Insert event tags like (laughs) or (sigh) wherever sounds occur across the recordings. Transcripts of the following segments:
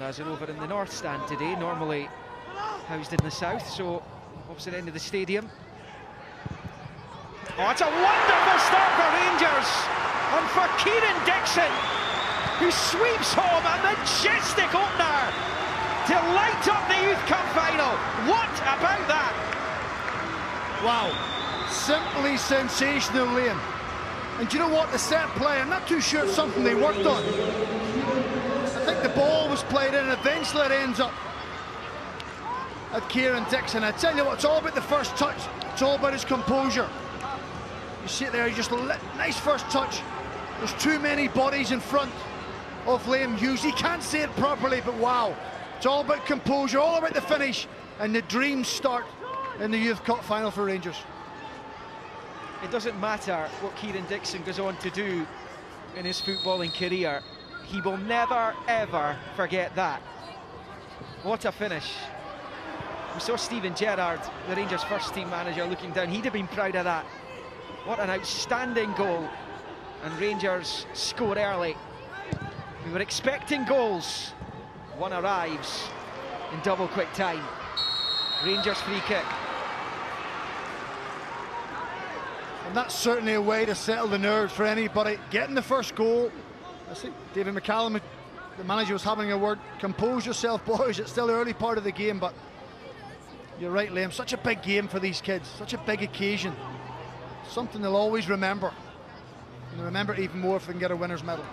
As are over in the north stand today, normally housed in the south, so opposite end of the stadium. Oh, it's a wonderful start for Rangers and for Kieran Dixon, who sweeps home a majestic opener to light up the Youth Cup final. What about that? Wow, simply sensational, Liam. And do you know what? The set play, I'm not too sure it's something they worked on. Was played in and eventually it ends up at Kieran Dixon. I tell you what, it's all about the first touch. It's all about his composure. You see it there, just a nice first touch. There's too many bodies in front of Liam Hughes. He can't see it properly, but wow. It's all about composure, all about the finish, and the dreams start in the Youth Cup final for Rangers. It doesn't matter what Kieran Dixon goes on to do in his footballing career. He will never, ever forget that. What a finish. We saw Steven Gerrard, the Rangers first team manager, looking down. He'd have been proud of that. What an outstanding goal. And Rangers score early. We were expecting goals. One arrives in double quick time. Rangers free kick. And that's certainly a way to settle the nerves for anybody. Getting the first goal. I think David McCallum, the manager, was having a word. Compose yourself, (laughs) boys. It's still the early part of the game, but you're right, Liam. Such a big game for these kids. Such a big occasion. Something they'll always remember. And remember it even more if they can get a winner's medal.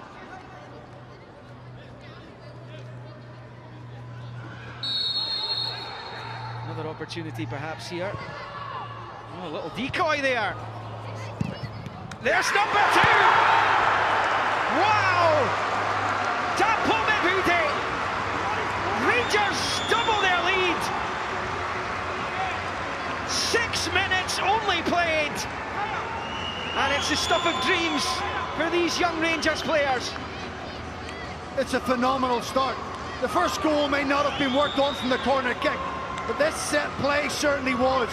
Another opportunity perhaps here. Oh, a little decoy there. There's number two! Wow! Dapo Mebude! Rangers double their lead! Six minutes only played! And it's the stuff of dreams for these young Rangers players. It's a phenomenal start. The first goal may not have been worked on from the corner kick, but this set play certainly was.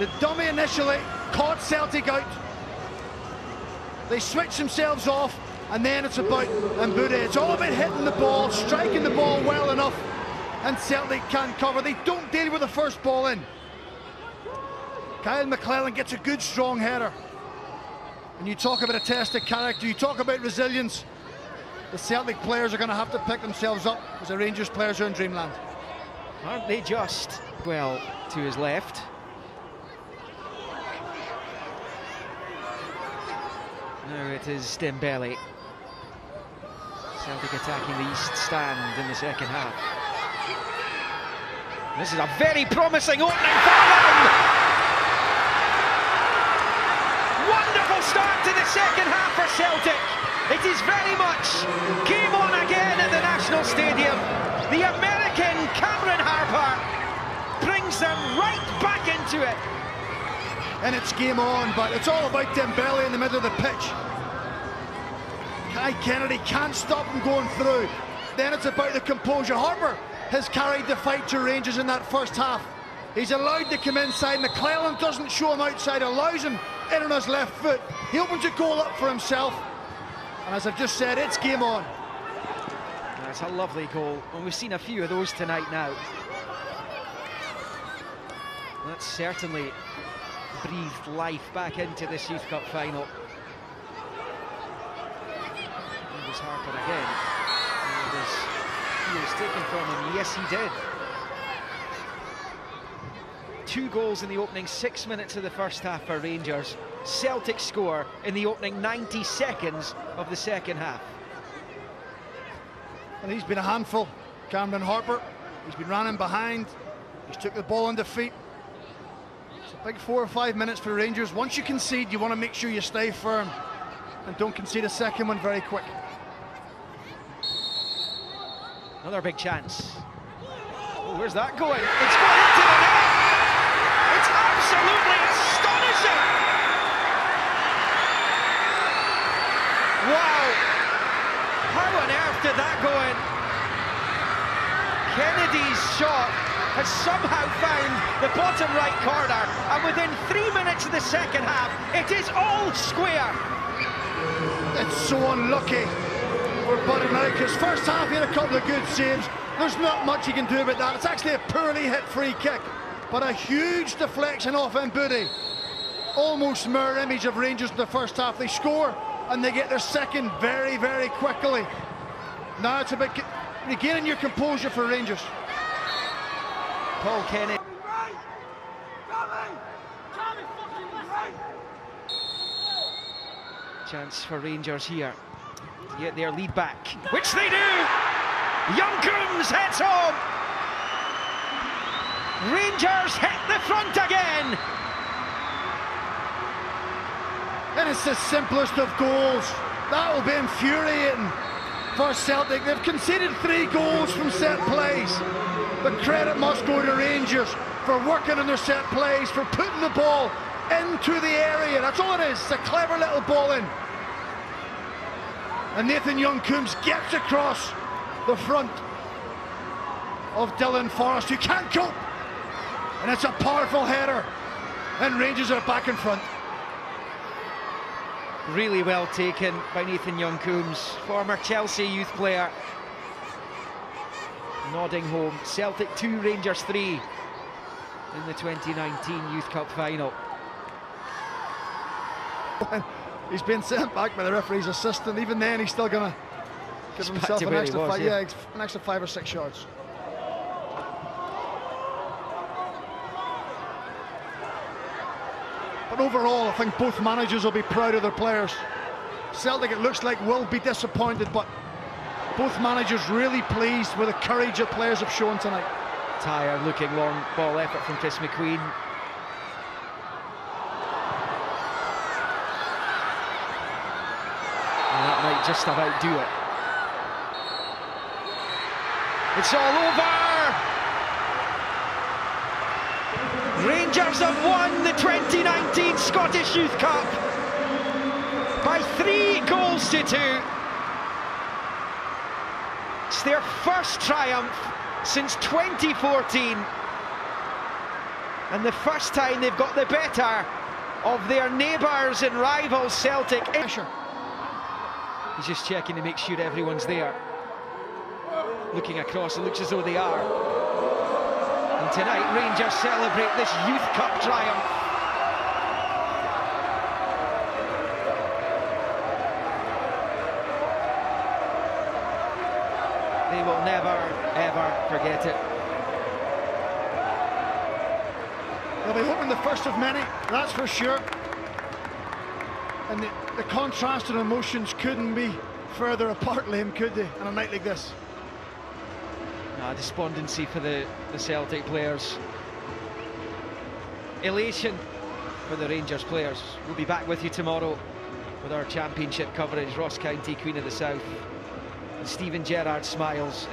The dummy initially caught Celtic out. They switch themselves off, and then it's about Mebude. It's all about hitting the ball, striking the ball well enough, and Celtic can cover. They don't deal with the first ball in. Kyle McClelland gets a good strong header. And you talk about a test of character, you talk about resilience. The Celtic players are going to have to pick themselves up as the Rangers players are in dreamland. Aren't they just? Well, to his left. Now it is Dembele. Celtic attacking the east stand in the second half. This is a very promising opening for them! Wonderful start to the second half for Celtic. It is very much game on again at the National Stadium. The American Cameron Harper brings them right back into it. And it's game on, but it's all about Dembele in the middle of the pitch. Kai Kennedy can't stop him going through. Then it's about the composure. Harper has carried the fight to Rangers in that first half. He's allowed to come inside. McClelland doesn't show him outside, allows him in on his left foot. He opens a goal up for himself. And as I've just said, it's game on. That's a lovely goal, and we've seen a few of those tonight now. That's certainly breathed life back into this Youth Cup final. Harper again. And he was taken from him. Yes, he did. Two goals in the opening six minutes of the first half for Rangers. Celtic score in the opening 90 seconds of the second half. And he's been a handful, Cameron Harper. He's been running behind. He's took the ball under feet. It's a big four or five minutes for Rangers. Once you concede, you want to make sure you stay firm and don't concede a second one very quick. Another big chance. Where's that going? It's into the net! It's absolutely astonishing! Wow! How on earth did that go in? Kennedy's shot has somehow found the bottom right corner, and within three minutes of the second half, it is all square. It's so unlucky over Buddy now because first half he had a couple of good saves. There's not much he can do about that. It's actually a poorly hit free kick, but a huge deflection off Mebude. Almost mirror image of Rangers in the first half. They score and they get their second very, very quickly. Now it's about regaining your composure for Rangers. Paul Kenny. Chance for Rangers here to get their lead back, which they do! Young Coombs heads home! Rangers hit the front again! And it's the simplest of goals. That will be infuriating for Celtic. They've conceded three goals from set plays. But credit must go to Rangers for working on their set plays, for putting the ball into the area. That's all it is. It's a clever little ball in. And Nathan Young-Coombs gets across the front of Dylan Forrest, who can't cope. And it's a powerful header. And Rangers are back in front. Really well taken by Nathan Young-Coombs, former Chelsea youth player. Nodding home, Celtic 2, Rangers 3 in the 2019 Youth Cup final. He's been sent back by the referee's assistant. Even then, he's still going to give himself an extra, was, five, yeah. yeah, an extra five or six yards. But overall, I think both managers will be proud of their players. Celtic, it looks like, will be disappointed, but both managers really pleased with the courage the players have shown tonight. Tired looking long ball effort from Chris McQueen. That might just about do it. It's all over! Rangers have won the 2019 Scottish Youth Cup by three goals to two. It's their first triumph since 2014 and the first time they've got the better of their neighbours and rivals Celtic. Pressure. He's just checking to make sure everyone's there. Looking across, it looks as though they are. And tonight, Rangers celebrate this Youth Cup triumph. They will never, ever forget it. They'll be hoping the first of many, that's for sure. And the, the contrast in emotions couldn't be further apart, Liam, could they, on a night like this? Despondency for the, the Celtic players. Elation for the Rangers players. We'll be back with you tomorrow with our championship coverage. Ross County, Queen of the South. And Steven Gerrard smiles.